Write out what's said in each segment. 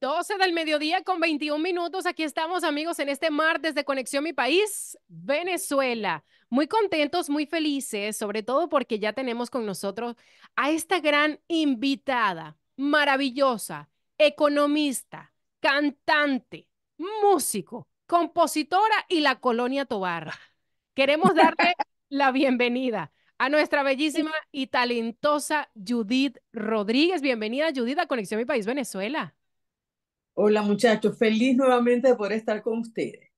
12 del mediodía con 21 minutos. Aquí estamos, amigos, en este martes de Conexión Mi País, Venezuela. Muy contentos, muy felices, sobre todo porque ya tenemos con nosotros a esta gran invitada, maravillosa, economista, cantante, músico, compositora y la colonia Tobar. Queremos darle la bienvenida a nuestra bellísima y talentosa Judith Rodríguez. Bienvenida, Judith, a Conexión Mi País, Venezuela. Hola muchachos, feliz nuevamente de poder estar con ustedes.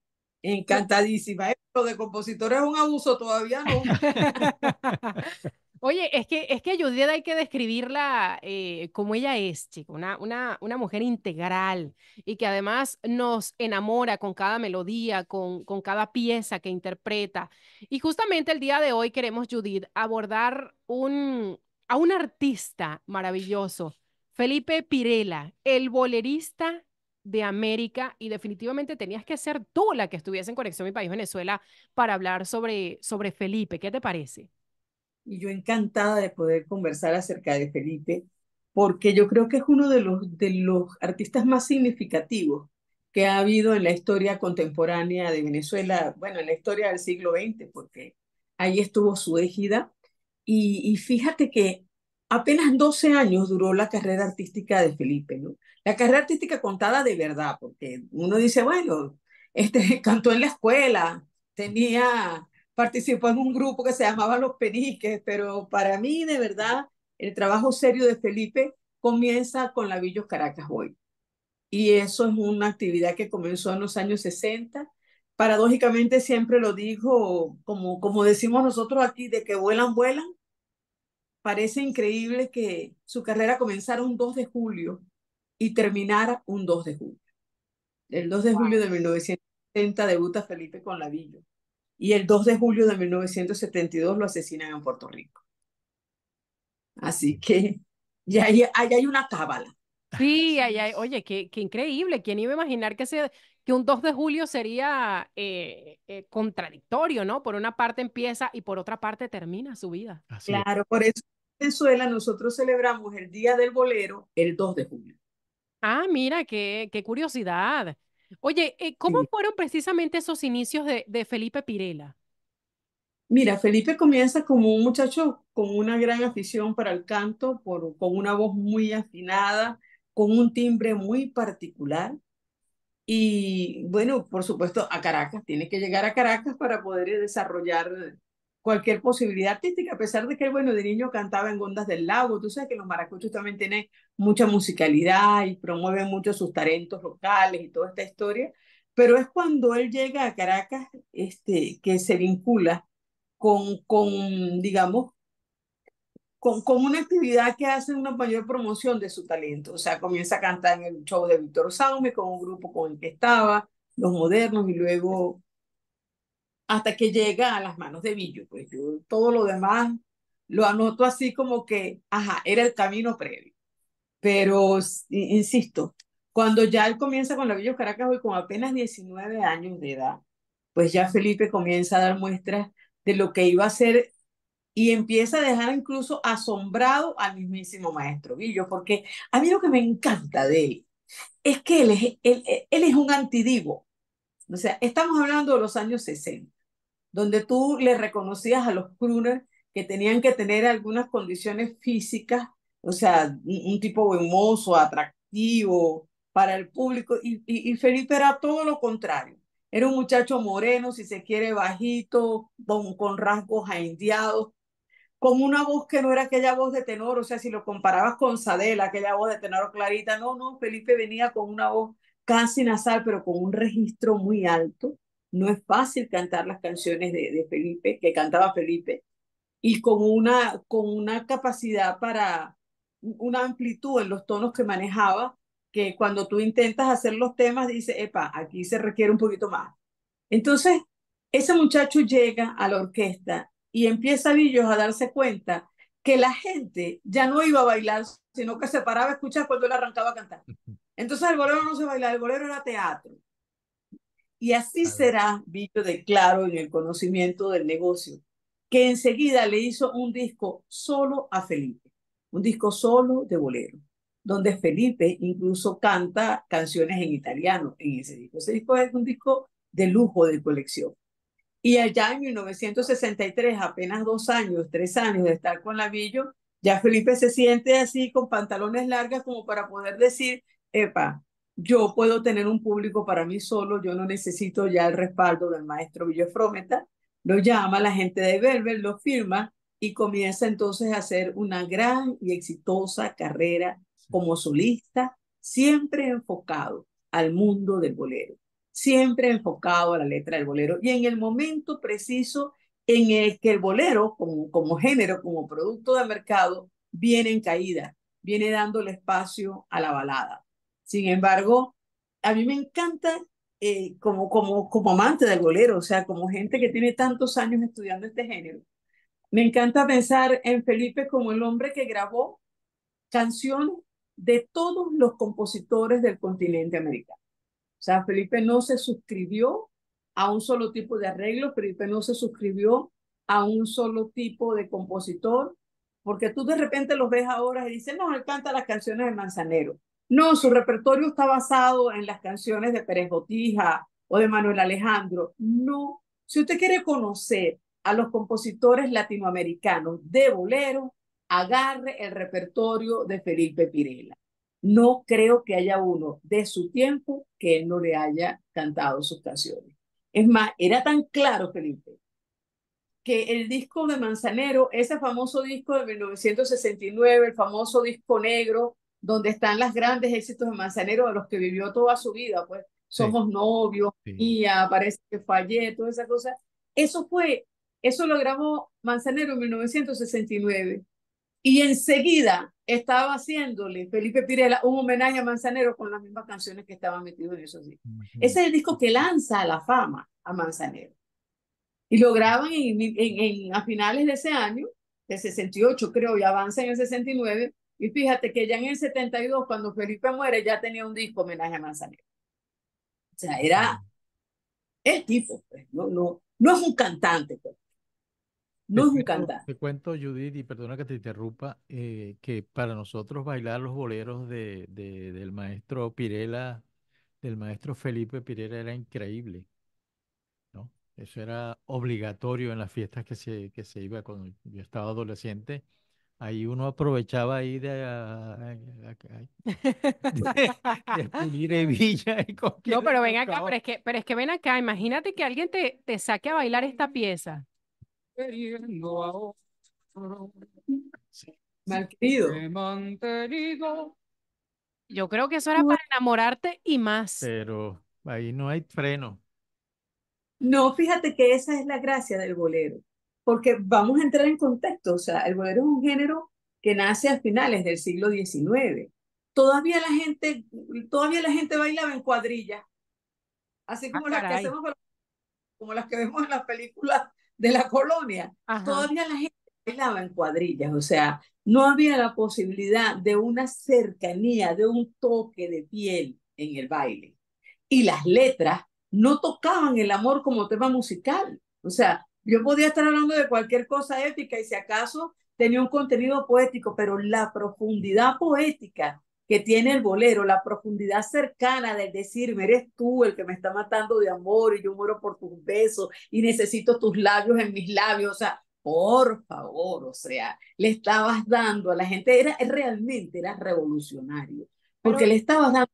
Encantadísima. Lo de compositor es un abuso, todavía no. Oye, es que, es que Judith hay que describirla eh, como ella es, chico, una, una, una mujer integral y que además nos enamora con cada melodía, con, con cada pieza que interpreta. Y justamente el día de hoy queremos, Judith, abordar un, a un artista maravilloso, Felipe Pirela, el bolerista de América y definitivamente tenías que ser tú la que estuviese en Conexión Mi País Venezuela para hablar sobre, sobre Felipe. ¿Qué te parece? Y yo encantada de poder conversar acerca de Felipe, porque yo creo que es uno de los, de los artistas más significativos que ha habido en la historia contemporánea de Venezuela, bueno, en la historia del siglo XX, porque ahí estuvo su égida. Y, y fíjate que apenas 12 años duró la carrera artística de Felipe, ¿no? La carrera artística contada de verdad, porque uno dice, bueno, este cantó en la escuela, tenía, participó en un grupo que se llamaba Los Peniques, pero para mí, de verdad, el trabajo serio de Felipe comienza con la Villos Caracas Boy. Y eso es una actividad que comenzó en los años 60. Paradójicamente siempre lo dijo, como, como decimos nosotros aquí, de que vuelan, vuelan, parece increíble que su carrera comenzara un 2 de julio y terminara un 2 de julio. El 2 de julio de 1970 debuta Felipe con Lavillo y el 2 de julio de 1972 lo asesinan en Puerto Rico. Así que ya hay, hay una cábala. Sí, hay, oye, qué, qué, increíble. ¿Quién iba a imaginar que, se, que un 2 de julio sería eh, eh, contradictorio, ¿no? Por una parte empieza y por otra parte termina su vida. claro, por eso en Venezuela nosotros celebramos el Día del Bolero el 2 de julio. Ah, mira, qué, qué curiosidad. Oye, eh, ¿cómo fueron precisamente esos inicios de, de Felipe Pirela? Mira, Felipe comienza como un muchacho con una gran afición para el canto, por, con una voz muy afinada, con un timbre muy particular. Y bueno, por supuesto, a Caracas, tiene que llegar a Caracas para poder desarrollar cualquier posibilidad artística, a pesar de que bueno, de niño cantaba en Gondas del Lago, tú sabes que los maracuchos también tienen mucha musicalidad y promueven mucho sus talentos locales y toda esta historia, pero es cuando él llega a Caracas este, que se vincula con, con digamos, con, una actividad que hace una mayor promoción de su talento. O sea, comienza a cantar en el show de Víctor Saume con un grupo con el que estaba, Los Modernos, y luego hasta que llega a las manos de Villo. Pues yo todo lo demás lo anoto así como que, ajá, era el camino previo. Pero, insisto, cuando ya él comienza con la Villo Caracas hoy con apenas 19 años de edad, pues ya Felipe comienza a dar muestras de lo que iba a ser y empieza a dejar incluso asombrado al mismísimo maestro Villo, porque a mí lo que me encanta de él es que él es, él, él es un antidivo. O sea, estamos hablando de los años 60 donde tú le reconocías a los crooners que tenían que tener algunas condiciones físicas, o sea, un, tipo hermoso, atractivo para el público, y, y, Felipe era todo lo contrario. Era un muchacho moreno, si se quiere, bajito, con, con rasgos aindiados, con una voz que no era aquella voz de tenor, o sea, si lo comparabas con Sadela, aquella voz de tenor clarita, no, no, Felipe venía con una voz casi nasal, pero con un registro muy alto no es fácil cantar las canciones de, Felipe, que cantaba Felipe, y con una, con una capacidad para una amplitud en los tonos que manejaba, que cuando tú intentas hacer los temas, dice, epa, aquí se requiere un poquito más. Entonces, ese muchacho llega a la orquesta y empieza Villos a darse cuenta que la gente ya no iba a bailar, sino que se paraba a escuchar cuando él arrancaba a cantar. Entonces el bolero no se bailaba, el bolero era teatro. Y así será, Villo de claro en el conocimiento del negocio, que enseguida le hizo un disco solo a Felipe, un disco solo de bolero. donde Felipe incluso canta canciones en italiano en ese disco. Ese disco es un disco de lujo de colección. Y allá en 1963, apenas dos años, tres años de estar con Lavillo, ya Felipe se siente así con pantalones largas como para poder decir, epa, yo puedo tener un público para mí solo, yo no necesito ya el respaldo del maestro Villofrometa. Lo llama la gente de Velvet, lo firma y comienza entonces a hacer una gran y exitosa carrera como solista, siempre enfocado al mundo del bolero, siempre enfocado a la letra del bolero y en el momento preciso en el que el bolero, como, como género, como producto de mercado, viene en caída, viene dándole espacio a la balada. Sin embargo, a mí me encanta eh, como, como, como amante del bolero, o sea, como gente que tiene tantos años estudiando este género, me encanta pensar en Felipe como el hombre que grabó canciones de todos los compositores del continente americano. O sea, Felipe no se suscribió a un solo tipo de arreglo, Felipe no se suscribió a un solo tipo de compositor, porque tú de repente los ves ahora y dices, no, él canta las canciones de Manzanero. No, su repertorio está basado en las canciones de Pérez Botija o de Manuel Alejandro. No, si usted quiere conocer a los compositores latinoamericanos de bolero, agarre el repertorio de Felipe Pirela. No creo que haya uno de su tiempo que él no le haya cantado sus canciones. Es más, era tan claro, Felipe, que el disco de Manzanero, ese famoso disco de 1969, el famoso disco negro, donde están los grandes éxitos de Manzanero de los que vivió toda su vida, pues somos novios, y parece que fallé, toda esa cosa. Eso fue, eso lo grabó Manzanero en 1969. Y enseguida estaba haciéndole Felipe Pirela un homenaje a Manzanero con las mismas canciones que estaban metidos en esos discos. Ese es el disco que lanza a la fama a Manzanero. Y lo graban en, en, a finales de ese año, de 68 creo, y avanza en el 69. Y fíjate que ya en el 72, cuando Felipe muere, ya tenía un disco homenaje a Manzanero. O sea, era el tipo, pues, no, no, no es un cantante, pues. No es un cantante. Te cuento, Judith, y perdona que te interrumpa, eh, que para nosotros bailar los boleros de, de, del maestro Pirela, del maestro Felipe Pirela, era increíble. ¿no? Eso era obligatorio en las fiestas que se, que se iba cuando yo estaba adolescente. Ahí uno aprovechaba ahí de, pulir hebilla y No, pero ven acá, pero es, que, pero es que ven acá, imagínate que alguien te, te saque a bailar esta pieza. Malquerido. Yo creo que eso era para enamorarte y más. Pero ahí no hay freno. No, fíjate que esa es la gracia del bolero, porque vamos a entrar en contexto, o sea, el bolero es un género que nace a finales del siglo XIX. Todavía la gente, todavía la gente bailaba en cuadrillas, así ah, como las que hacemos, como las que vemos en las películas de la colonia, todavía la gente bailaba en cuadrillas, o sea, no había la posibilidad de una cercanía, de un toque de piel en el baile. Y las letras no tocaban el amor como tema musical. O sea, yo podía estar hablando de cualquier cosa épica y si acaso tenía un contenido poético, pero la profundidad poética que tiene el bolero, la profundidad cercana del decir, eres tú el que me está matando de amor y yo muero por tus besos y necesito tus labios en mis labios, o sea, por favor, o sea, le estabas dando a la gente, era realmente, era revolucionario, porque le estabas dando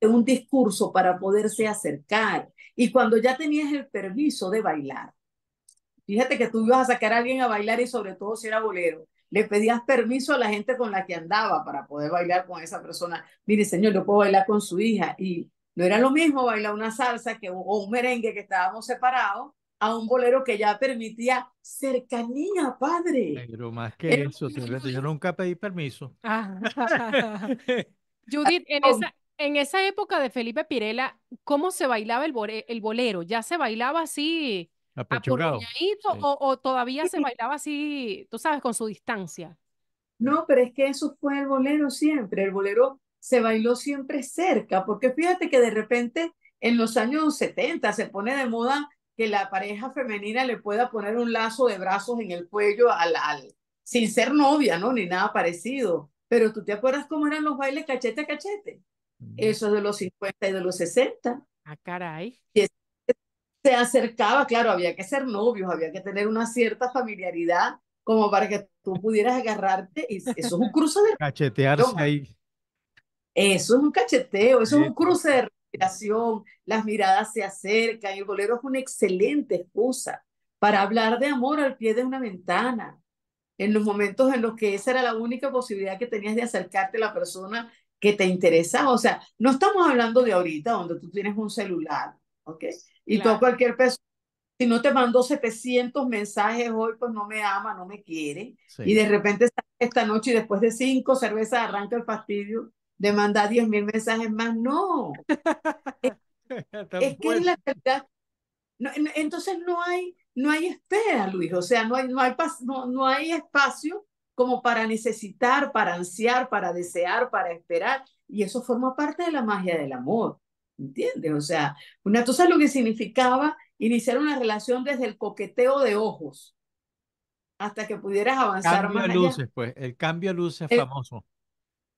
un discurso para poderse acercar y cuando ya tenías el permiso de bailar, fíjate que tú ibas a sacar a alguien a bailar y sobre todo si era bolero, le pedías permiso a la gente con la que andaba para poder bailar con esa persona. Mire, señor, yo puedo bailar con su hija. Y no era lo mismo bailar una salsa que, o un merengue que estábamos separados a un bolero que ya permitía cercanía, padre. Pero más que eso, yo nunca pedí permiso. Ah. Judith, en esa, en esa época de Felipe Pirela, ¿cómo se bailaba el, el bolero? ¿Ya se bailaba así O, o, todavía se bailaba así, tú sabes, con su distancia. No, pero es que eso fue el bolero siempre. El bolero se bailó siempre cerca, porque fíjate que de repente en los años 70 se pone de moda que la pareja femenina le pueda poner un lazo de brazos en el cuello al, al sin ser novia, ¿no? Ni nada parecido. pero tú te acuerdas cómo eran los bailes cachete a cachete. Mm. Eso es de los 50 y de los 60. Ah, caray. Se acercaba, claro, había que ser novios, había que tener una cierta familiaridad como para que tú pudieras agarrarte. Y eso es un cruce de Cachetearse ahí. Eso es un cacheteo, eso es un cruce de respiración, las miradas se acercan, el bolero es una excelente excusa para hablar de amor al pie de una ventana, en los momentos en los que esa era la única posibilidad que tenías de acercarte a la persona que te interesaba. O sea, no estamos hablando de ahorita, donde tú tienes un celular, ¿ok? Y tú Claro. a cualquier persona, si no te mandó 700 mensajes hoy, pues no me ama, no me quiere. Sí. Y de repente esta noche y después de cinco cervezas arranca el fastidio de mandar 10 mil mensajes más. No, es que es la verdad. No, entonces no hay, no hay espera, Luis. O sea, no hay, no hay, pas- no, no hay espacio como para necesitar, para ansiar, para desear, para esperar. Y eso forma parte de la magia del amor. ¿Entiendes? O sea, una, tú sabes lo que significaba iniciar una relación desde el coqueteo de ojos hasta que pudieras avanzar Cambio más de allá. luces, pues. El cambio de luces El- famoso.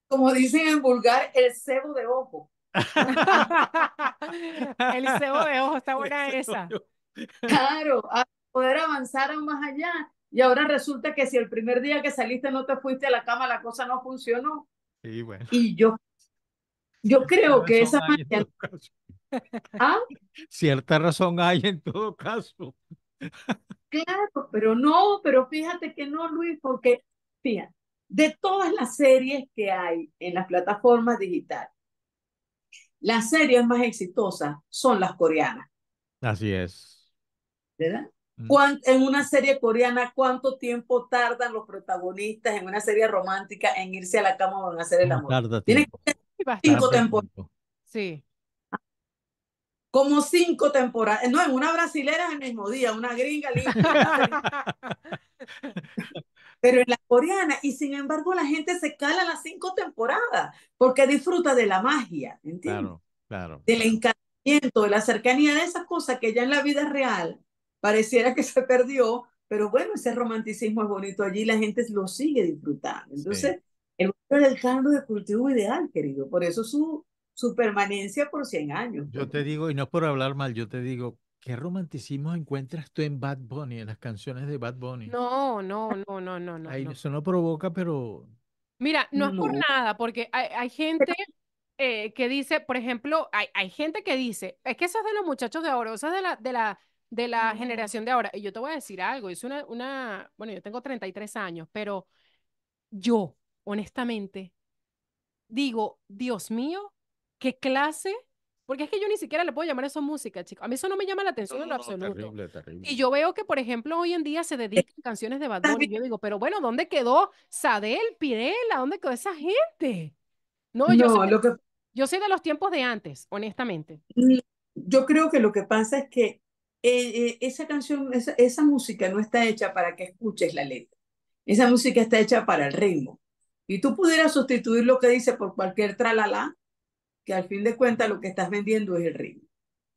Como dicen en vulgar, el cebo de ojo. El cebo de ojo, está buena esa. Claro, a poder avanzar aún más allá. Y ahora resulta que si el primer día que saliste no te fuiste a la cama, la cosa no funcionó. Sí, bueno. Y yo, yo creo que esa caso. ah, Cierta razón hay en todo caso. claro, pero no, pero fíjate que no, Luis, porque, fíjate, de todas las series que hay en las plataformas digitales, las series más exitosas son las coreanas, Así es. ¿verdad? Mm. ¿Cuán- En una serie coreana, ¿cuánto tiempo tardan los protagonistas en una serie romántica en irse a la cama o en hacer el amor? Tienen tiempo. Bastante. cinco temporadas. Sí. como cinco temporadas. No, en una brasilera es el mismo día, una gringa limpia, pero en la coreana, y sin embargo la gente se cala las cinco temporadas porque disfruta de la magia, ¿entiendes? Claro, claro. Del encantamiento, de la cercanía de esas cosas que ya en la vida real pareciera que se perdió, pero bueno, ese romanticismo es bonito allí, la gente lo sigue disfrutando. Entonces, el bolero es el caldo de cultivo ideal, querido, por eso su, su permanencia por 100 años. Yo te digo, y no por hablar mal, yo te digo, ¿qué romanticismo encuentras tú en Bad Bunny, en las canciones de Bad Bunny? No, no, no, no, no, no. Ay, no. eso no provoca, pero Mira, no es por No. nada, porque hay, hay gente eh, que dice, por ejemplo, hay, hay gente que dice, es que eso es de los muchachos de ahora, eso es de la, de la, de la generación de ahora. Y yo te voy a decir algo, es una, una, bueno, yo tengo 33 años, pero yo, honestamente, digo, Dios mío, qué clase, porque es que yo ni siquiera le puedo llamar eso música, chicos. A mí eso no me llama la atención en lo absoluto. terrible, terrible. Y yo veo que, por ejemplo, hoy en día se dedican canciones de Bad Bunny. Yo digo, pero bueno, ¿dónde quedó Sadel, Pirela? ¿Dónde quedó esa gente? No, yo No, soy, lo que yo soy de los tiempos de antes, honestamente. Mm, Yo creo que lo que pasa es que eh, eh, esa canción, esa, esa música no está hecha para que escuches la letra. Esa música está hecha para el ritmo. Y tú pudieras sustituir lo que dice por cualquier tralala, que al fin de cuentas lo que estás vendiendo es el ritmo.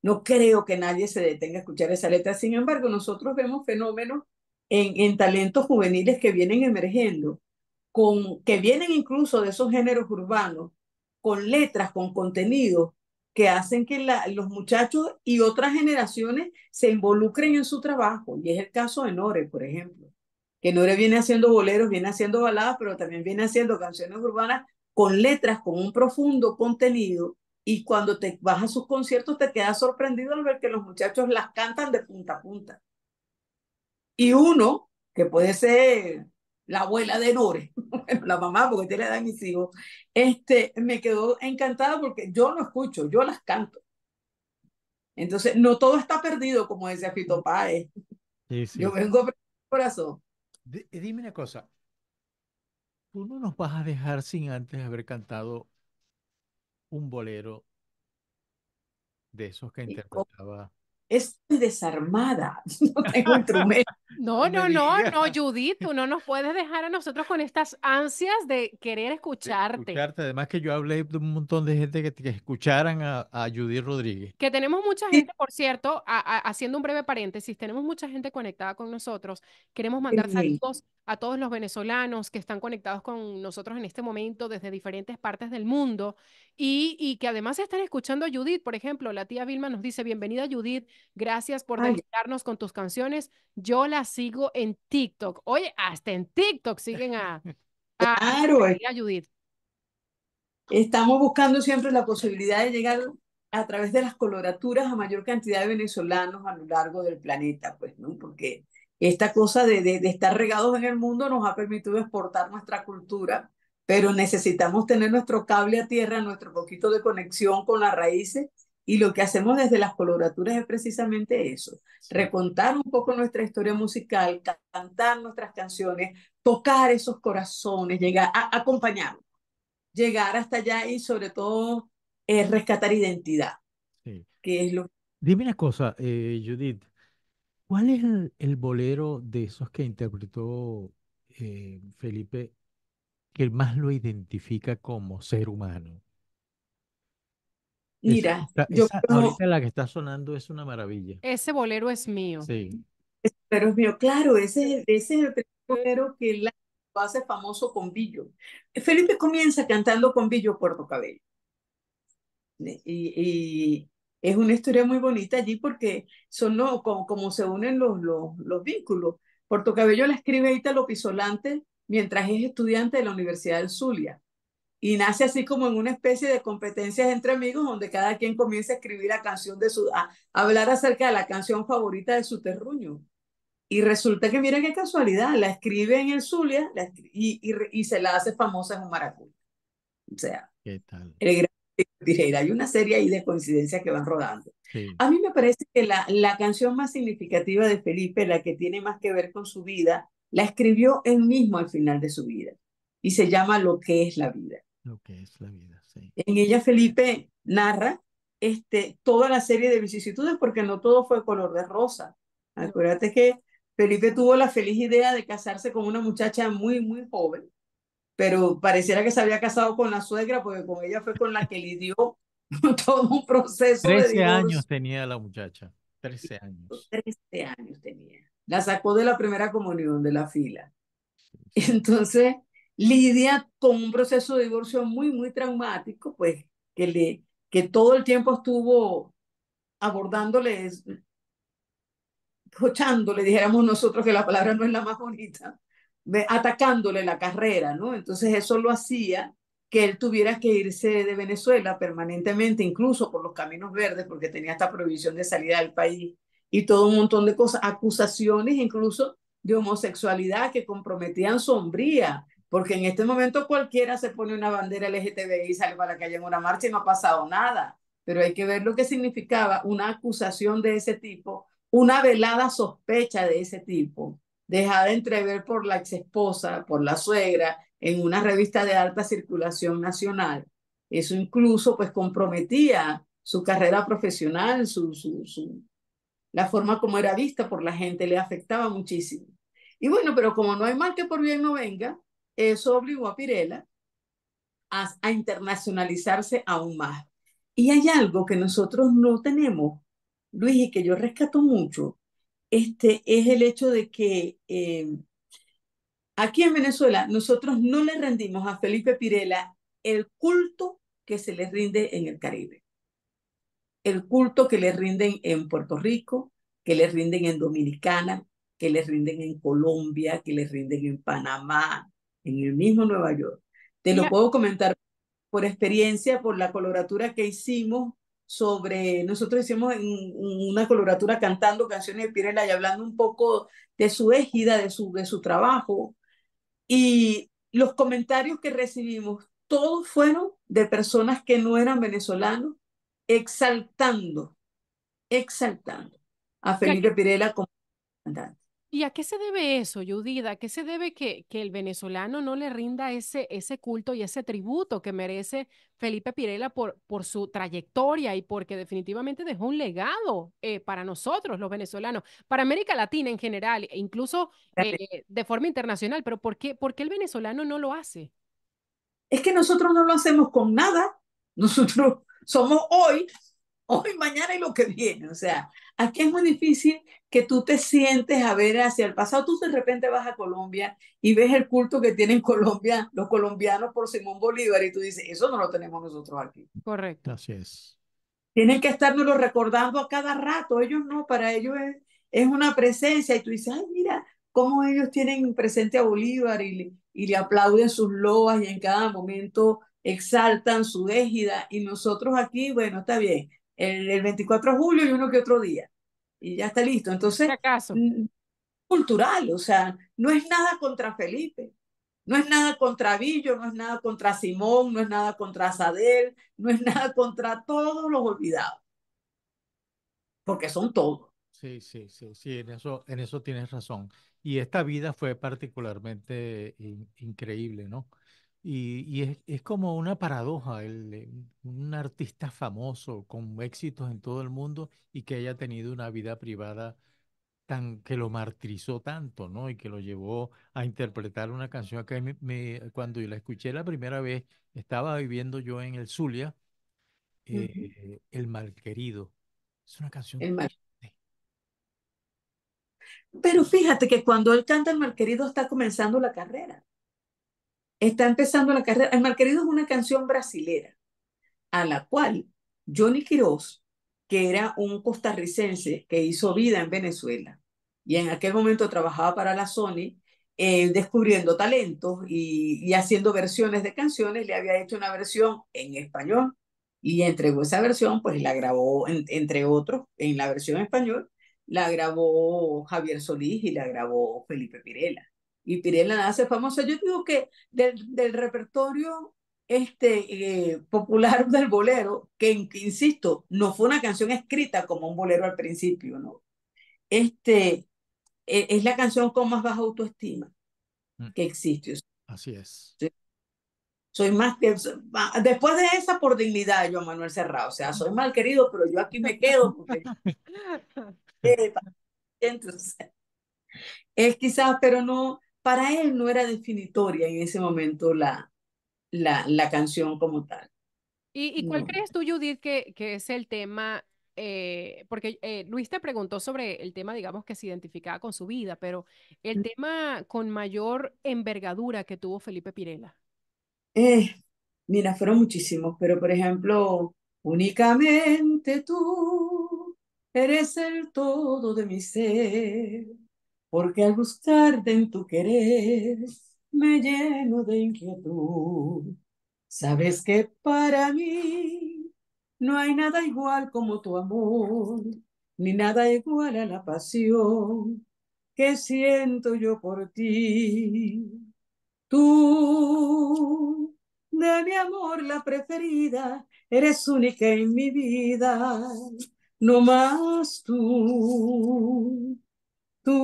No creo que nadie se detenga a escuchar esa letra. Sin embargo, nosotros vemos fenómenos en, en talentos juveniles que vienen emergiendo, con, que vienen incluso de esos géneros urbanos, con letras, con contenidos que hacen que los muchachos y otras generaciones se involucren en su trabajo. Y es el caso de Nore, por ejemplo, que Nore viene haciendo boleros, viene haciendo baladas, pero también viene haciendo canciones urbanas con letras, con un profundo contenido. Y cuando te vas a sus conciertos te quedas sorprendido al ver que los muchachos las cantan de punta a punta. Y uno, que puede ser la abuela de Nore, bueno, la mamá, porque tiene la edad de mis hijos, este, me quedó encantada porque yo lo escucho, yo las canto. Entonces, no todo está perdido, como decía Fito Páez. Sí, sí. Yo vengo por el corazón. Di- dime una cosa, tú no nos vas a dejar sin antes haber cantado un bolero de esos que Y co- interpretaba. Estoy desarmada, no tengo instrumento. No, no, no, no, Judith, tú no nos puedes dejar a nosotros con estas ansias de querer escucharte. Escucharte, además que yo hablé de un montón de gente que, que escucharan a, a Judith Rodríguez. Que tenemos mucha gente, por cierto, a- a- haciendo un breve paréntesis, tenemos mucha gente conectada con nosotros. Queremos mandar saludos a todos los venezolanos que están conectados con nosotros en este momento desde diferentes partes del mundo y, y que además están escuchando a Judith. Por ejemplo, la tía Vilma nos dice, bienvenida Judith, gracias por Ay. con tus canciones. Yo la sigo en TikTok. Oye, hasta en TikTok siguen a, a, Claro, Judith. estamos buscando siempre la posibilidad de llegar a través de las coloraturas a mayor cantidad de venezolanos a lo largo del planeta, pues, ¿no? Porque esta cosa de, de, de estar regados en el mundo nos ha permitido exportar nuestra cultura, pero necesitamos tener nuestro cable a tierra, nuestro poquito de conexión con las raíces, y lo que hacemos desde las coloraturas es precisamente eso, recontar un poco nuestra historia musical, ca- cantar nuestras canciones, tocar esos corazones, llegar a acompañarlos, llegar hasta allá y sobre todo eh, rescatar identidad, Sí. que es lo Dime una cosa, eh, Judith, ¿cuál es el, el bolero de esos que interpretó eh, Felipe que más lo identifica como ser humano? Esa, Mira, está- yo esa creo, ahorita la que está sonando es una maravilla. Ese bolero es mío. Sí, pero es mío, claro, ese, ese es el primer bolero que la- lo hace famoso con Billo. Felipe comienza cantando con Billo Puerto Cabello. Y, y es una historia muy bonita allí porque son como, como se unen los, los, los vínculos. Puerto Cabello la escribe Ítalo Pisolante mientras es estudiante de la Universidad del Zulia. Y nace así como en una especie de competencias entre amigos donde cada quien comienza a escribir la canción de su, a, hablar acerca de la canción favorita de su terruño. Y resulta que, mira qué casualidad, la escribe en el Zulia la y, y, y se la hace famosa en un maracuyo. O sea, ¿qué tal? el gran. Hay una serie ahí de coincidencias que van rodando. Sí, A mí me parece que la, la canción más significativa de Felipe, la que tiene más que ver con su vida, la escribió él mismo al final de su vida y se llama Lo que es la vida. Lo que es la vida, sí. En ella Felipe narra este, toda la serie de vicisitudes porque no todo fue color de rosa. Acuérdate que Felipe tuvo la feliz idea de casarse con una muchacha muy, muy joven, pero pareciera que se había casado con la suegra porque con ella fue con la que lidió todo un proceso de 13 años divorcio. tenía la muchacha, 13 años. 13 años tenía. La sacó de la primera comunión de la fila. Entonces, lidia con un proceso de divorcio muy, muy traumático, pues, que, le, que todo el tiempo estuvo abordándole, cochándole, dijéramos nosotros que la palabra no es la más bonita, atacándole la carrera, ¿no? Entonces eso lo hacía que él tuviera que irse de Venezuela permanentemente, incluso por los caminos verdes, porque tenía esta prohibición de salida del país y todo un montón de cosas, acusaciones incluso de homosexualidad que comprometían su hombría, porque en este momento cualquiera se pone una bandera LGTBI y sale para la calle una marcha y no ha pasado nada, pero hay que ver lo que significaba una acusación de ese tipo, una velada sospecha de ese tipo, dejada entrever por la exesposa, por la suegra, en una revista de alta circulación nacional. Eso incluso pues comprometía su carrera profesional, su, su, su, la forma como era vista por la gente, le afectaba muchísimo. Y bueno, pero como no hay mal que por bien no venga, eso obligó a Pirela a, a internacionalizarse aún más. Y hay algo que nosotros no tenemos, Luis, y que yo rescato mucho, este, es el hecho de que eh, aquí en Venezuela nosotros no le rendimos a Felipe Pirela el culto que se le rinde en el Caribe, el culto que le rinden en Puerto Rico, que le rinden en Dominicana, que le rinden en Colombia, que le rinden en Panamá, en el mismo Nueva York. Te lo puedo comentar por experiencia, por la coloratura que hicimos sobre, nosotros hicimos en- una coloratura cantando canciones de Pirela y hablando un poco de su égida, de su, de su trabajo. Y los comentarios que recibimos, todos fueron de personas que no eran venezolanos, exaltando, exaltando a Felipe Pirela como cantante. ¿Y a qué se debe eso, Judith? ¿A qué se debe que, que el venezolano no le rinda ese, ese culto y ese tributo que merece Felipe Pirela por, por su trayectoria y porque definitivamente dejó un legado eh, para nosotros, los venezolanos, para América Latina en general, e incluso eh, de forma internacional? Pero ¿por qué, ¿por qué el venezolano no lo hace? Es que nosotros no lo hacemos con nada. Nosotros somos hoy hoy, mañana y lo que viene. O sea, aquí es muy difícil que tú te sientes a ver hacia el pasado. Tú de repente vas a Colombia y ves el culto que tienen Colombia, los colombianos por Simón Bolívar y tú dices, eso no lo tenemos nosotros aquí. Correcto. Así es. Tienen que estárnoslo recordando a cada rato. Ellos no, para ellos es, es una presencia y tú dices, ay, mira cómo ellos tienen presente a Bolívar y, y le aplauden sus loas y en cada momento exaltan su égida y nosotros aquí, bueno, está bien, el, el 24 de julio y uno que otro día. Y ya está listo. Entonces, acaso? cultural, o sea, no es nada contra Felipe, no es nada contra Villo, no es nada contra Simón, no es nada contra Sadel, no es nada contra todos los olvidados, porque son todos. Sí, sí, sí, sí, en eso, en eso tienes razón. Y esta vida fue particularmente in increíble, ¿no? Y, es, es, como una paradoja, el, un artista famoso con éxitos en todo el mundo y que haya tenido una vida privada tan que lo martirizó tanto, ¿no? Y que lo llevó a interpretar una canción que me, me, cuando yo la escuché la primera vez, estaba viviendo yo en el Zulia, eh, uh -huh. El Malquerido. Es una canción. El mal... Pero fíjate que cuando él canta El Malquerido está comenzando la carrera está empezando la carrera. El Malquerido es una canción brasilera, a la cual Johnny Quiroz, que era un costarricense que hizo vida en Venezuela y en aquel momento trabajaba para la Sony, eh, descubriendo talentos y, haciendo versiones de canciones, le había hecho una versión en español y entregó esa versión, pues la grabó, en, entre otros, en la versión en español, la grabó Javier Solís y la grabó Felipe Pirela y Pirela hace famosa. Yo digo que del, del repertorio este, eh, popular del bolero, que, que, insisto, no fue una canción escrita como un bolero al principio, ¿no? Este, eh, es la canción con más baja autoestima mm. que existe. Así es. Sí. Soy más que, después de esa por dignidad, yo Manuel Serrao, o sea, soy mal querido, pero yo aquí me quedo porque... Entonces, es quizás, pero no, para él no era definitoria en ese momento la, la, la canción como tal. ¿Y, y cuál no. crees tú, Judith, que, que es el tema? Eh, porque eh, Luis te preguntó sobre el tema, digamos, que se identificaba con su vida, pero el tema con mayor envergadura que tuvo Felipe Pirela. Eh, mira, fueron muchísimos, pero por ejemplo, únicamente tú eres el todo de mi ser porque al buscarte en tu querer me lleno de inquietud. Sabes que para mí no hay nada igual como tu amor, ni nada igual a la pasión que siento yo por ti. Tú, de mi amor la preferida, eres única en mi vida, no más tú. Tú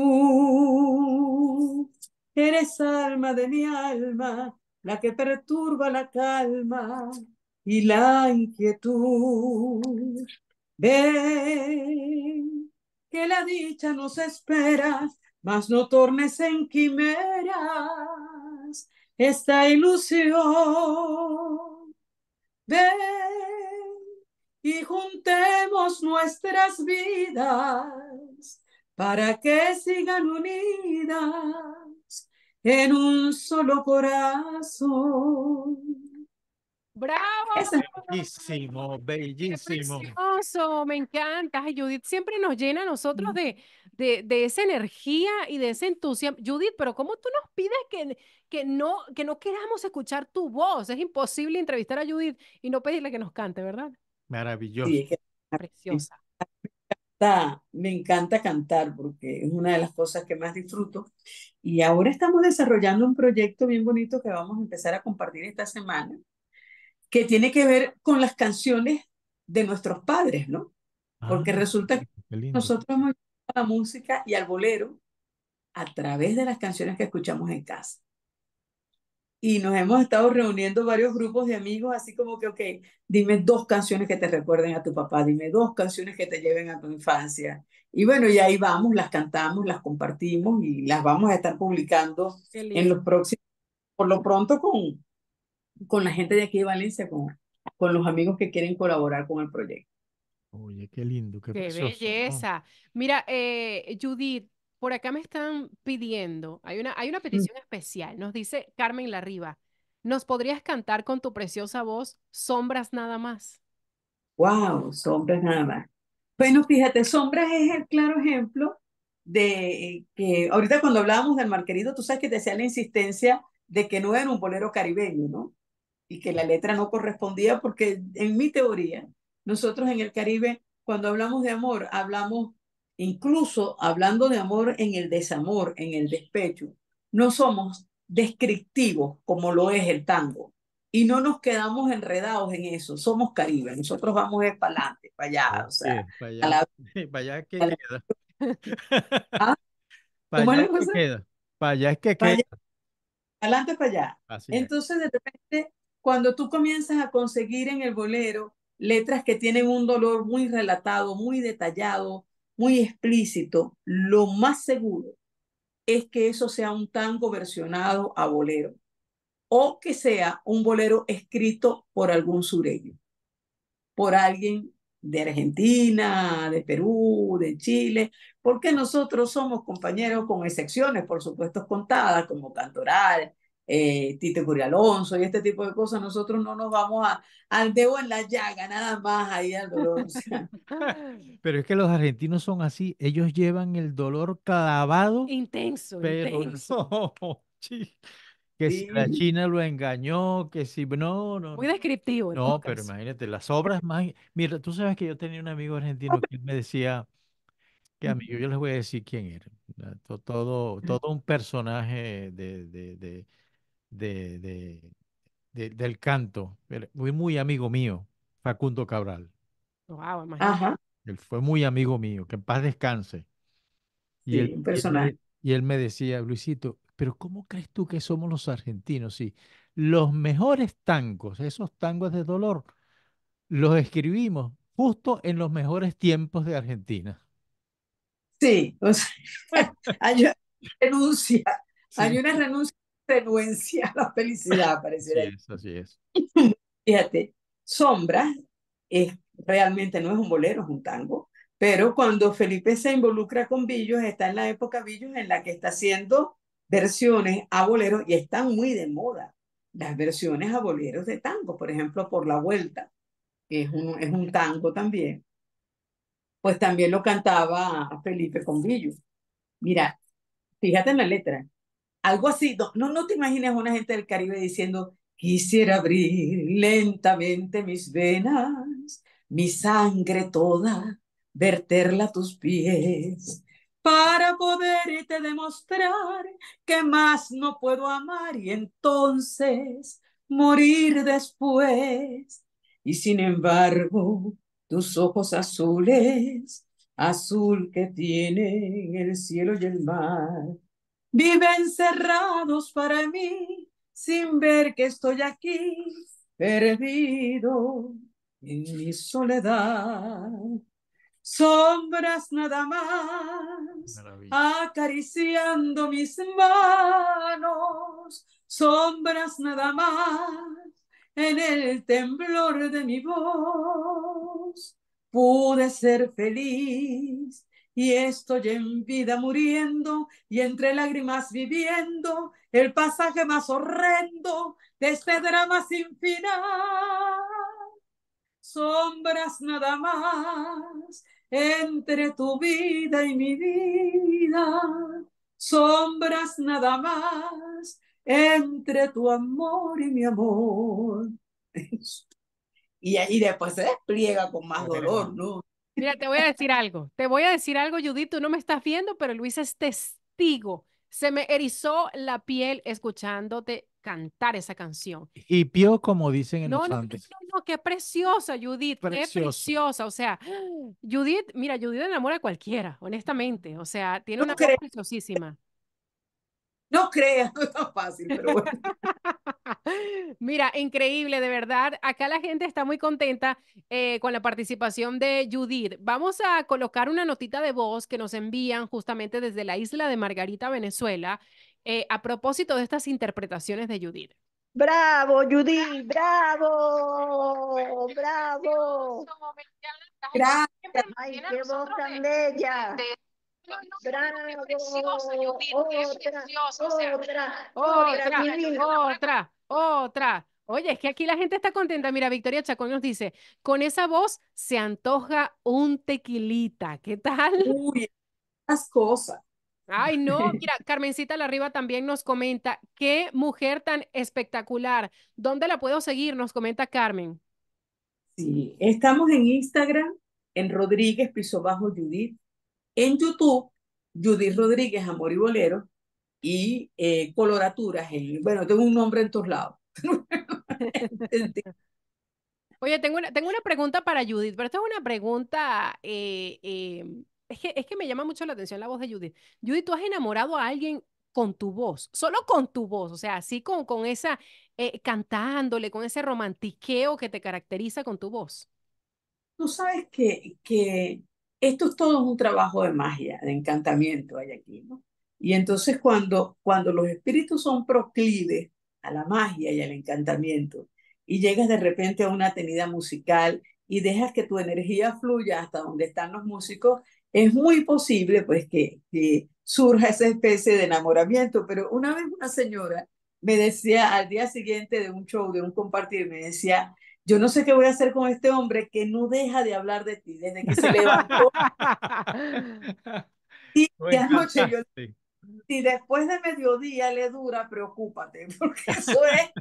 eres alma de mi alma, la que perturba la calma y la inquietud. Ven que la dicha nos espera, mas no tornes en quimeras esta ilusión. Ven y juntemos nuestras vidas para que sigan unidas en un solo corazón. ¡Bravo! Bellísimo, bellísimo. Precioso, me encanta. Ay, Judith siempre nos llena a nosotros de, de, de, esa energía y de ese entusiasmo. Judith, pero ¿cómo tú nos pides que, que, no, que no queramos escuchar tu voz? Es imposible entrevistar a Judith y no pedirle que nos cante, ¿verdad? Maravilloso. Sí, que... Me encanta cantar porque es una de las cosas que más disfruto. Y ahora estamos desarrollando un proyecto bien bonito que vamos a empezar a compartir esta semana, que tiene que ver con las canciones de nuestros padres, ¿no? Porque ah, resulta que nosotros hemos a la música y al bolero a través de las canciones que escuchamos en casa. Y nos hemos estado reuniendo varios grupos de amigos, así como que, ok, dime dos canciones que te recuerden a tu papá, dime dos canciones que te lleven a tu infancia. Y bueno, y ahí vamos, las cantamos, las compartimos y las vamos a estar publicando en los próximos, por lo pronto con, con la gente de aquí de Valencia, con, con los amigos que quieren colaborar con el proyecto. Oye, qué lindo, qué, qué belleza. Mira, eh, Judith, por acá me están pidiendo, hay una, hay una mm. petición especial, nos dice Carmen Larriba, ¿nos podrías cantar con tu preciosa voz Sombras nada más? Wow, Sombras nada más. Bueno, fíjate, Sombras es el claro ejemplo de que ahorita cuando hablábamos del Marquerido, tú sabes que te hacía la insistencia de que no era un bolero caribeño, ¿no? Y que la letra no correspondía porque en mi teoría, nosotros en el Caribe, cuando hablamos de amor, hablamos incluso hablando de amor en el desamor, en el despecho, no somos descriptivos como lo es el tango. Y no nos quedamos enredados en eso, somos Caribe, nosotros vamos para adelante, para allá, o sea, para allá, para allá que queda. ¿Ah? Para allá que queda. Para allá es que queda. Adelante para allá. Entonces, de repente, cuando tú comienzas a conseguir en el bolero letras que tienen un dolor muy relatado, muy detallado, muy explícito, lo más seguro es que eso sea un tango versionado a bolero o que sea un bolero escrito por algún sureño, por alguien de Argentina, de Perú, de Chile, porque nosotros somos compañeros con excepciones, por supuesto, contadas, como Cantoral, eh, Tite Alonso y este tipo de cosas, nosotros no nos vamos a, al dedo en la llaga, nada más ahí al dolor. Pero es que los argentinos son así, ellos llevan el dolor clavado. Intenso, intenso. que si la China lo engañó, que si no, no. Muy descriptivo. No, pero imagínate, las obras más. Mira, tú sabes que yo tenía un amigo argentino que me decía, que amigo, yo les voy a decir quién era. Todo, todo, un personaje de, de de, de, del canto. Muy, muy amigo mío, Facundo Cabral. Wow, Él fue muy amigo mío, que en paz descanse. Y, él, y, él, me decía, Luisito, pero ¿cómo crees tú que somos los argentinos? Sí, los mejores tangos, esos tangos de dolor, los escribimos justo en los mejores tiempos de Argentina. Sí, hay una renuncia, hay una renuncia renuencia a la felicidad, pareciera. Sí, así es. Fíjate, Sombra es, realmente no es un bolero, es un tango, pero cuando Felipe se involucra con Billos, está en la época Billos en la que está haciendo versiones a boleros y están muy de moda las versiones a boleros de tango, por ejemplo, por la vuelta, que es un, es un tango también, pues también lo cantaba Felipe con Billos. Mira, fíjate en la letra, algo así, no, no te imaginas una gente del Caribe diciendo, quisiera abrir lentamente mis venas, mi sangre toda, verterla a tus pies, para poderte demostrar que más no puedo amar y entonces morir después. Y sin embargo, tus ojos azules, azul que tienen el cielo y el mar, viven cerrados para mí, sin ver que estoy aquí, perdido en mi soledad. Sombras nada más, acariciando mis manos, sombras nada más, en el temblor de mi voz. Pude ser feliz y estoy en vida muriendo y entre lágrimas viviendo el pasaje más horrendo de este drama sin final. Sombras nada más entre tu vida y mi vida. Sombras nada más entre tu amor y mi amor. Y ahí después se despliega con más dolor, ¿no? Mira, te voy a decir algo. Te voy a decir algo, Judith. Tú no me estás viendo, pero Luis es testigo. Se me erizó la piel escuchándote cantar esa canción. Y pio, como dicen en no, los no, Andes. No, no, qué preciosa, Judith. Qué preciosa. O sea, Judith, mira, Judith enamora a cualquiera, honestamente. O sea, tiene una voz preciosísima. No creas, no es tan fácil, pero bueno. Mira, increíble, de verdad. Acá la gente está muy contenta eh, con la participación de Judith. Vamos a colocar una notita de voz que nos envían justamente desde la isla de Margarita, Venezuela, eh, a propósito de estas interpretaciones de Judith. Bravo, Judith, bravo, bravo. Gracias. Ay, qué voz tan bella. Bravo, otra, otra, Otra, otra, otra. Oye, es que aquí la gente está contenta. Mira, Victoria Chacón nos dice, con esa voz se antoja un tequilita. ¿Qué tal? Uy, esas cosas. Ay, no, mira, Carmencita Larriba también nos comenta, qué mujer tan espectacular. ¿Dónde la puedo seguir? Nos comenta Carmen. Sí, estamos en Instagram, en Rodríguez Piso Bajo Judith, en YouTube, Judith Rodríguez, Amor y Bolero, y eh, coloraturas. En, bueno, tengo un nombre en todos lados. Oye, tengo una, tengo una pregunta para Judith, pero esta es una pregunta, eh, eh, es que, es que me llama mucho la atención la voz de Judith. Judith, ¿tú has enamorado a alguien con tu voz? Solo con tu voz, o sea, así con, con esa, eh, cantándole, con ese romantiqueo que te caracteriza con tu voz. Tú sabes que, que esto es todo un trabajo de magia, de encantamiento hay aquí, ¿no? Y entonces cuando, cuando los espíritus son proclives a la magia y al encantamiento, y llegas de repente a una tenida musical y dejas que tu energía fluya hasta donde están los músicos, es muy posible pues que, que surja esa especie de enamoramiento. Pero una vez una señora me decía al día siguiente de un show, de un compartir, me decía, yo no sé qué voy a hacer con este hombre que no deja de hablar de ti desde que se levantó. y anoche yo, si después de mediodía le dura, preocúpate, porque eso es,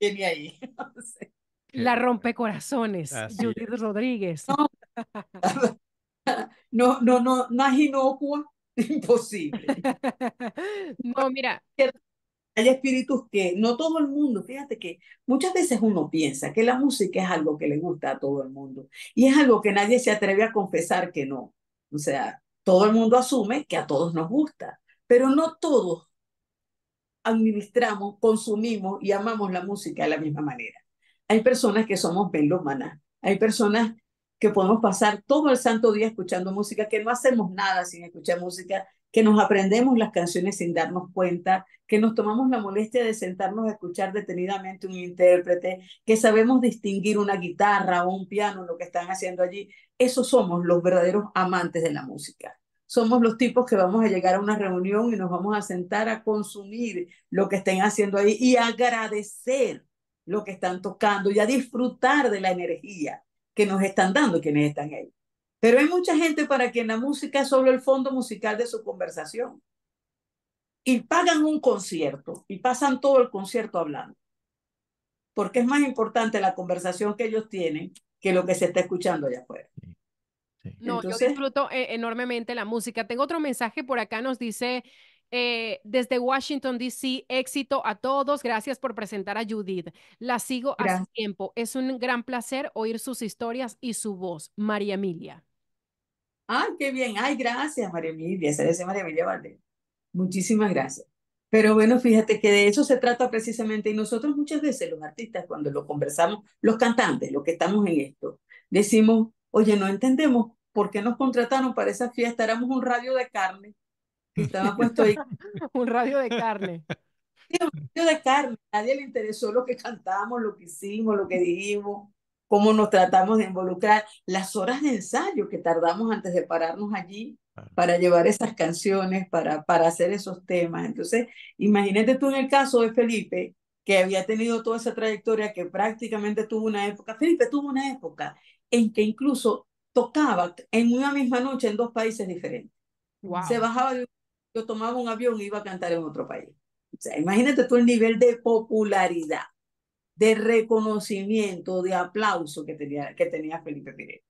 viene ahí. No sé. Qué La rompecorazones, Así Judith Rodríguez. No. No, no, no, no es inocua, imposible. No, mira, Hay espíritus que no todo el mundo, fíjate que muchas veces uno piensa que la música es algo que le gusta a todo el mundo y es algo que nadie se atreve a confesar que no. O sea, todo el mundo asume que a todos nos gusta, pero no todos administramos, consumimos y amamos la música de la misma manera. Hay personas que somos melómanas, hay personas que podemos pasar todo el santo día escuchando música, que no hacemos nada sin escuchar música, que nos aprendemos las canciones sin darnos cuenta, que nos tomamos la molestia de sentarnos a escuchar detenidamente un intérprete, que sabemos distinguir una guitarra o un piano, lo que están haciendo allí. Esos somos los verdaderos amantes de la música. Somos los tipos que vamos a llegar a una reunión y nos vamos a sentar a consumir lo que estén haciendo ahí y agradecer lo que están tocando y a disfrutar de la energía que nos están dando quienes están ahí. Pero hay mucha gente para quien la música es solo el fondo musical de su conversación. Y pagan un concierto y pasan todo el concierto hablando. Porque es más importante la conversación que ellos tienen que lo que se está escuchando allá afuera. No, yo Entonces- disfruto eh, enormemente la música. Tengo otro mensaje por acá, nos dice eh, desde Washington, D.C., éxito a todos. Gracias por presentar a Judith. La sigo hace Gracias. tiempo. Es un gran placer oír sus historias y su voz. María Emilia. Ay, qué bien. Ay, gracias, María Emilia. Se María Emilia. Muchísimas gracias. Pero bueno, fíjate que de eso se trata precisamente. Y nosotros muchas veces, los artistas, cuando lo conversamos, los cantantes, los que estamos en esto, decimos, oye, no entendemos por qué nos contrataron para esa fiesta. Éramos un radio de carne que estaba puesto ahí. Un radio de carne. radio de carne. A nadie le interesó lo que cantamos, lo que hicimos, lo que dijimos, cómo nos tratamos de involucrar, las horas de ensayo que tardamos antes de pararnos allí Claro. para llevar esas canciones, para, para hacer esos temas. Entonces, imagínate tú en el caso de Felipe, que había tenido toda esa trayectoria, que prácticamente tuvo una época, Felipe tuvo una época en que incluso tocaba en una misma noche en dos países diferentes. Wow. Se bajaba de un, yo tomaba un avión y iba a cantar en otro país. O sea, imagínate tú el nivel de popularidad, de reconocimiento, de aplauso que tenía, que tenía Felipe Pirelli.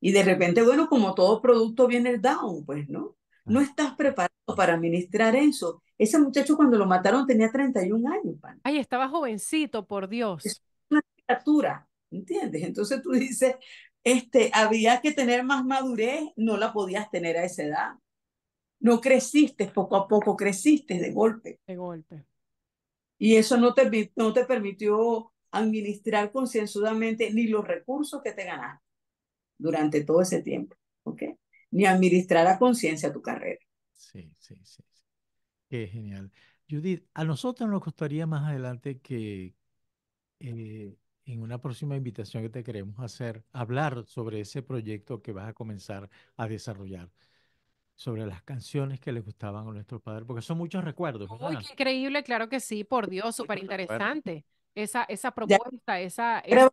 Y de repente, bueno, como todo producto viene el down, pues, ¿no? No estás preparado para administrar eso. Ese muchacho cuando lo mataron tenía 31 años, pan. Ay, estaba jovencito, por Dios. Es una criatura, ¿entiendes? Entonces tú dices, este, había que tener más madurez, no la podías tener a esa edad. No creciste poco a poco, creciste de golpe. De golpe. Y eso no te, no te permitió administrar concienzudamente ni los recursos que te ganaste durante todo ese tiempo, ¿ok? Ni administrar a conciencia tu carrera. Sí, sí, sí. Qué genial. Judith, a nosotros nos gustaría más adelante que eh, en una próxima invitación que te queremos hacer, hablar sobre ese proyecto que vas a comenzar a desarrollar, sobre las canciones que les gustaban a nuestros padres, porque son muchos recuerdos, Uy, qué increíble, claro que sí, por Dios, súper interesante. Esa, esa Ya propuesta, esa, grabamos,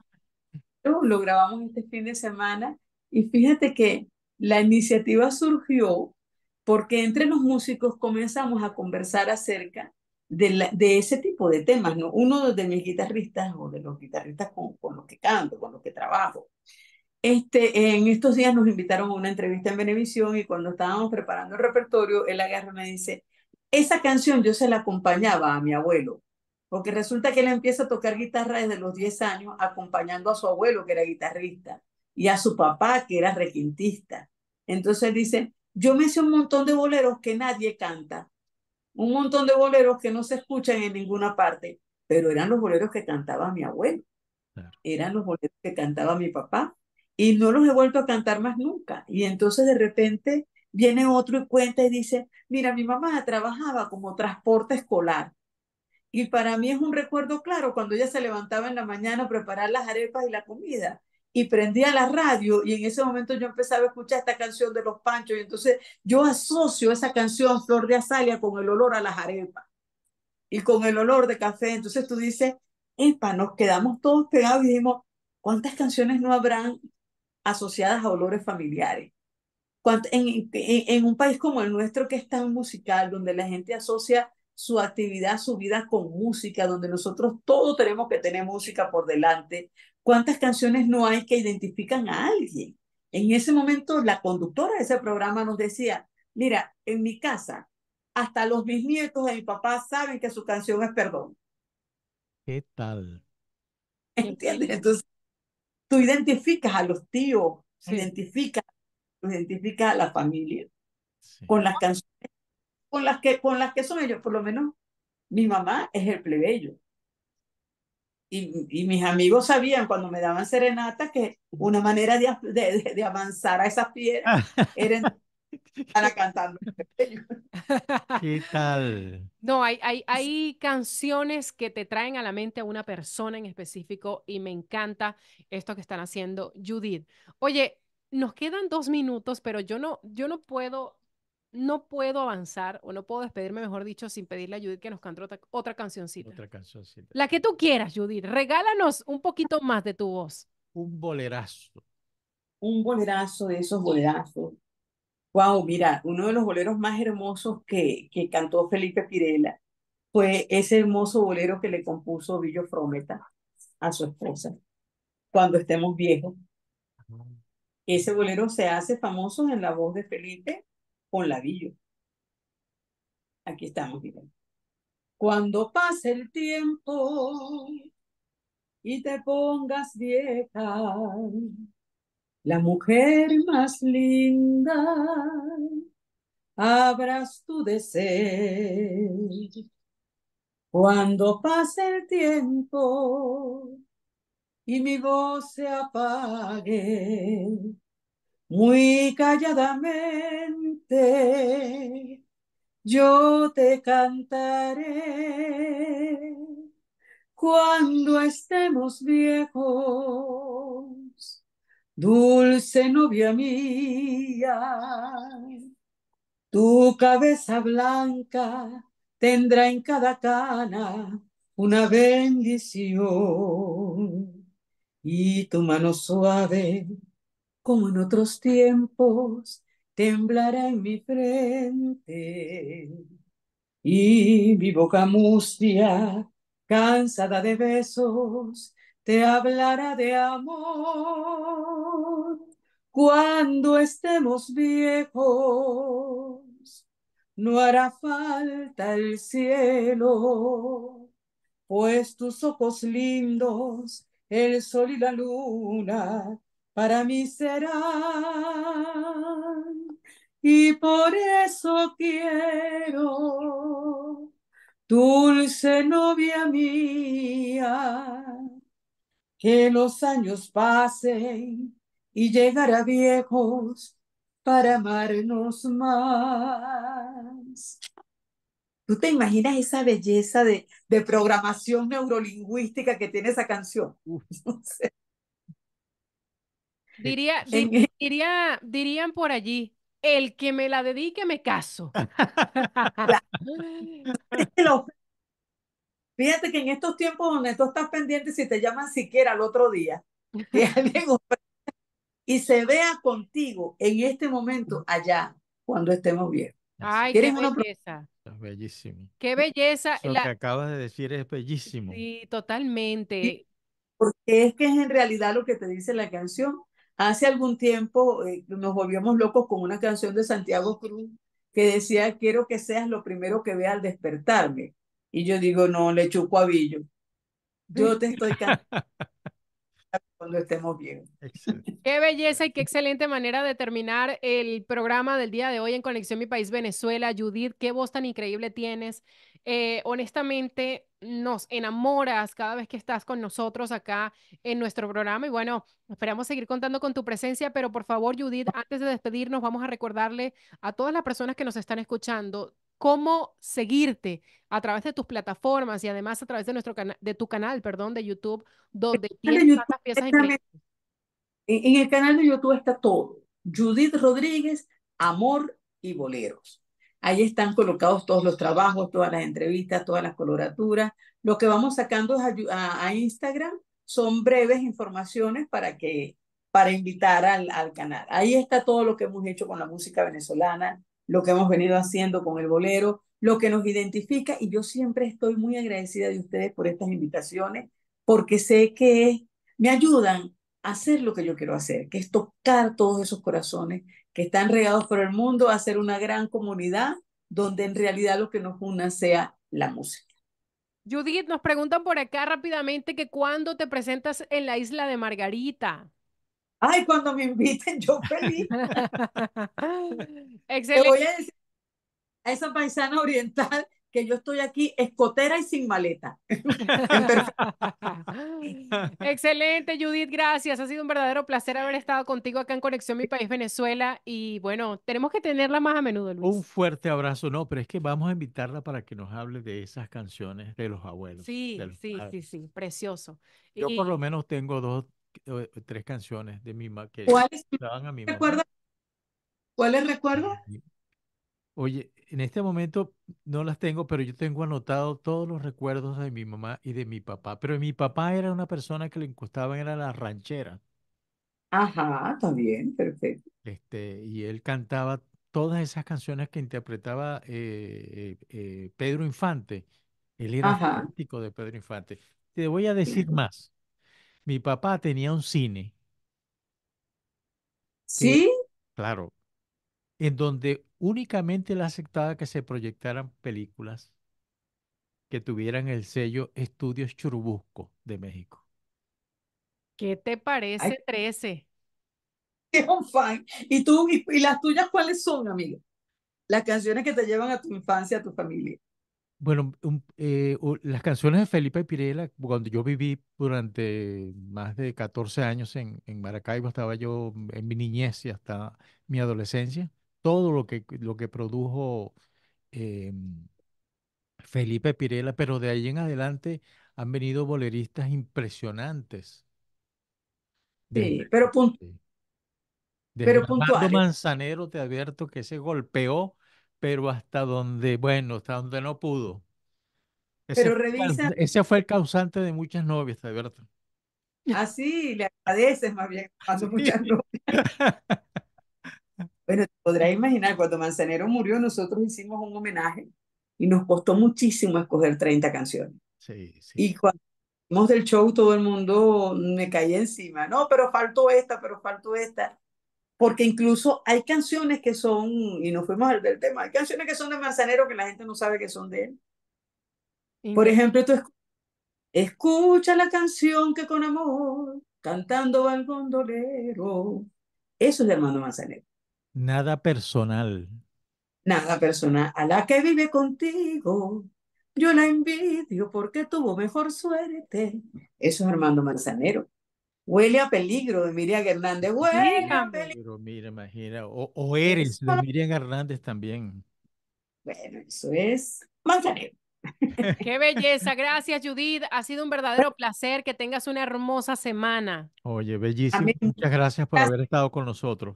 esa- lo grabamos este fin de semana y fíjate que la iniciativa surgió porque entre los músicos comenzamos a conversar acerca de, la- de ese tipo de temas, ¿no? Uno de mis guitarristas o de los guitarristas con, con los que canto, con los que trabajo, este, en estos días nos invitaron a una entrevista en Venevisión y cuando estábamos preparando el repertorio, él agarra y me dice, esa canción yo se la acompañaba a mi abuelo, porque resulta que él empieza a tocar guitarra desde los 10 años, acompañando a su abuelo, que era guitarrista, y a su papá, que era requintista. Entonces dice, yo me sé un montón de boleros que nadie canta, un montón de boleros que no se escuchan en ninguna parte, pero eran los boleros que cantaba mi abuelo Claro. eran los boleros que cantaba mi papá y no los he vuelto a cantar más nunca. Y entonces de repente viene otro y cuenta y dice, mira, mi mamá trabajaba como transporte escolar. Y para mí es un recuerdo claro cuando ella se levantaba en la mañana a preparar las arepas y la comida y prendía la radio y en ese momento yo empezaba a escuchar esta canción de los Panchos y entonces yo asocio esa canción Flor de Azalia con el olor a las arepas y con el olor de café. Entonces tú dices, epa, nos quedamos todos pegados y dijimos, ¿cuántas canciones no habrán asociadas a olores familiares? ¿Cuánt- En, en, en un país como el nuestro que es tan musical, donde la gente asocia su actividad, su vida con música, donde nosotros todos tenemos que tener música por delante, ¿cuántas canciones no hay que identifican a alguien? En ese momento la conductora de ese programa nos decía, mira, en mi casa, hasta los mis nietos de mi papá saben que su canción es perdón. ¿Qué tal? ¿Entiendes? Entonces, tú identificas a los tíos, Sí. identificas, identificas a la familia Sí. con las canciones con las que, con las que son ellos. Por lo menos mi mamá es el plebeyo. Y, y mis amigos sabían cuando me daban serenata que una manera de, de, avanzar a esas piedras era estar cantando. ¿Qué tal? No, hay, hay, hay canciones que te traen a la mente a una persona en específico y me encanta esto que están haciendo Judith. Oye, nos quedan dos minutos, pero yo no, yo no puedo, no puedo avanzar o no puedo despedirme, mejor dicho, sin pedirle a Judith que nos cante otra, otra cancioncita. Otra cancioncita. La que tú quieras, Judith. Regálanos un poquito más de tu voz. Un bolerazo. Un bolerazo de esos bolerazos. Wow, mira, uno de los boleros más hermosos que, que cantó Felipe Pirela fue ese hermoso bolero que le compuso Villo Frometa a su esposa, cuando estemos viejos. Ese bolero se hace famoso en la voz de Felipe con la Villo. Aquí estamos, miren. Cuando pase el tiempo y te pongas vieja, la mujer más linda habrás tu deseo. Cuando pase el tiempo y mi voz se apague, muy calladamente yo te cantaré cuando estemos viejos, dulce novia mía, tu cabeza blanca tendrá en cada cana una bendición y tu mano suave, como en otros tiempos, temblará en mi frente. Y mi boca mustia, cansada de besos, te hablará de amor. Cuando estemos viejos, no hará falta el cielo, pues tus ojos lindos, el sol y la luna, para mí serán. y por eso quiero, dulce novia mía, que los años pasen y llegar a viejos para amarnos más. ¿Tú te imaginas esa belleza de, de programación neurolingüística que tiene esa canción? No sé. Diría, En- di- diría, dirían por allí, el que me la dedique me caso. Fíjate que en estos tiempos donde tú estás pendiente si te llaman siquiera al otro día, que alguien ofrece y se vea contigo en este momento allá cuando estemos bien. Ay, qué ¿Quieres una belleza. Es bellísimo. Qué belleza. La- que acabas de decir es bellísimo. sí, totalmente. Porque es que es en realidad lo que te dice la canción. Hace algún tiempo eh, nos volvíamos locos con una canción de Santiago Cruz que decía, quiero que seas lo primero que vea al despertarme. Y yo digo, no, le chupo a Billo. Yo te estoy cantando cuando estemos bien. Excelente. Qué belleza y qué excelente manera de terminar el programa del día de hoy en Conexión Mi País Venezuela. Judith, qué voz tan increíble tienes. Eh, honestamente, nos enamoras cada vez que estás con nosotros acá en nuestro programa y bueno, esperamos seguir contando con tu presencia, pero por favor, Judith, antes de despedirnos, vamos a recordarle a todas las personas que nos están escuchando cómo seguirte a través de tus plataformas y además a través de nuestro canal, de tu canal, perdón, de YouTube, donde de tienes YouTube tantas piezas increíbles. En, en el canal de YouTube está todo. Judith Rodríguez, Amor y Boleros. Ahí están colocados todos los trabajos, todas las entrevistas, todas las coloraturas. Lo que vamos sacando a, a- a Instagram son breves informaciones para que para invitar al, al canal. Ahí está todo lo que hemos hecho con la música venezolana, lo que hemos venido haciendo con el bolero, lo que nos identifica y yo siempre estoy muy agradecida de ustedes por estas invitaciones porque sé que me ayudan hacer lo que yo quiero hacer, que es tocar todos esos corazones que están regados por el mundo, hacer una gran comunidad donde en realidad lo que nos una sea la música. Judith, nos preguntan por acá rápidamente que cuándo te presentas en la isla de Margarita. Ay, cuando me inviten, yo feliz. Te Excelente. voy a decir a esa paisana oriental que yo estoy aquí escotera y sin maleta. Excelente, Judith, gracias. Ha sido un verdadero placer haber estado contigo acá en Conexión Mi País Venezuela y bueno, tenemos que tenerla más a menudo, Un Luis. fuerte abrazo. No, pero es que vamos a invitarla para que nos hable de esas canciones de los abuelos. Sí, los sí, sí, padres. sí, precioso. Yo por lo menos tengo dos, tres canciones de mi mamá que ¿Cuáles a mi mamá. recuerdas? ¿Cuáles recuerdas? Y- Oye, en este momento no las tengo, pero yo tengo anotado todos los recuerdos de mi mamá y de mi papá. Pero mi papá era una persona que le gustaban era la ranchera. Ajá, está bien, perfecto. Este, y él cantaba todas esas canciones que interpretaba eh, eh, eh, Pedro Infante. Él era Ajá. fanático de Pedro Infante. Te voy a decir más. Mi papá tenía un cine, ¿Sí? claro, en donde únicamente él aceptaba que se proyectaran películas que tuvieran el sello Estudios Churubusco de México. ¿Qué te Ay, parece 13? qué un fan. ¿Y tú, y, y las tuyas cuáles son, amiga? Las canciones que te llevan a tu infancia, a tu familia. Bueno, un- eh, u- las canciones de Felipe Pirela, cuando yo viví durante más de 14 años en, en Maracaibo, estaba yo en mi niñez y hasta mi adolescencia, todo lo que, lo que produjo eh, Felipe Pirela, pero de ahí en adelante han venido boleristas impresionantes. Sí, pero, pun- desde- desde pero Armando puntuales. Manzanero, te advierto que se golpeó, pero hasta donde, bueno, hasta donde no pudo. Ese Pero fue, revisa caus- ese fue el causante de muchas novias, te advierto. así, le agradeces más bien Sí. muchas no. Bueno, te podrás imaginar, cuando Manzanero murió, nosotros hicimos un homenaje y nos costó muchísimo escoger 30 canciones. Sí, sí. Y cuando del show, todo el mundo me caía encima. No, pero faltó esta, pero faltó esta. Porque incluso hay canciones que son, y nos fuimos al del tema, hay canciones que son de Manzanero que la gente no sabe que son de él. Por ejemplo, tú escu- escucha la canción que con amor, cantando va el gondolero. Eso es de Armando Manzanero. Nada personal. Nada personal. A la que vive contigo, yo la envidio porque tuvo mejor suerte. Eso es Armando Manzanero. Huele a peligro de Miriam Hernández. Huele a peligro. Pero mira, imagina, o, o eres de Miriam Hernández también. Bueno, eso es Manzanero. Qué belleza. Gracias, Judith. Ha sido un verdadero placer. Que tengas una hermosa semana. Oye, bellísimo. Muchas gracias por haber estado con nosotros.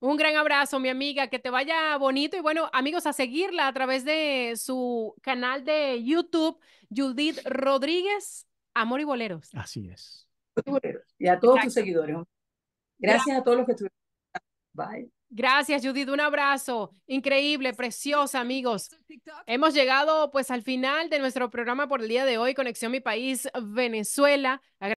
Un gran abrazo, mi amiga, que te vaya bonito y bueno, amigos, a seguirla a través de su canal de YouTube, Judith Rodríguez, Amor y Boleros. Así es. Y a todos Exacto. tus seguidores. Gracias a todos los que estuvieron. Bye. Gracias, Judith, un abrazo. Increíble, preciosa, amigos. Hemos llegado pues al final de nuestro programa por el día de hoy, Conexión Mi País, Venezuela.